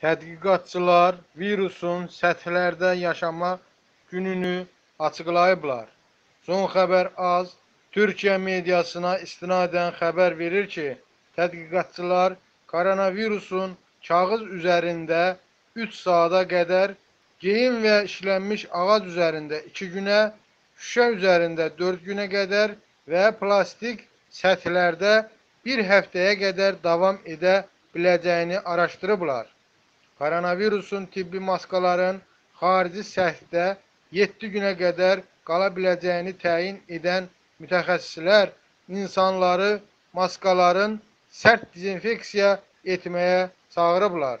Tədqiqatçılar virusun səthlərdə yaşama gününü açıqlayıblar. Son xəbər az Türkiyə mediasına istinadən xəbər verir ki, tədqiqatçılar koronavirusun kağız üzərində 3 saata qədər, geyim və işlənmiş ağac üzərində 2 günə, şüşə üzərində 4 günə qədər və plastik səthlərdə 1 həftəyə qədər davam edə biləcəyini araşdırıblar. Koronavirusun tibbi maskaların xarici səthdə 7 günə qədər qala biləcəyini təyin edən mütəxəssislər insanları maskaların sərt dezinfeksiya etməyə çağırıblar.